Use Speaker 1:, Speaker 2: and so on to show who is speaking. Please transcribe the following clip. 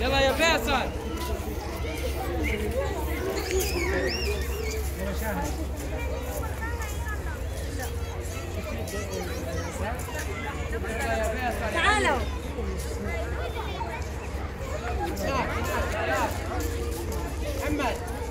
Speaker 1: يلا يا فيصل تعالوا. محمد.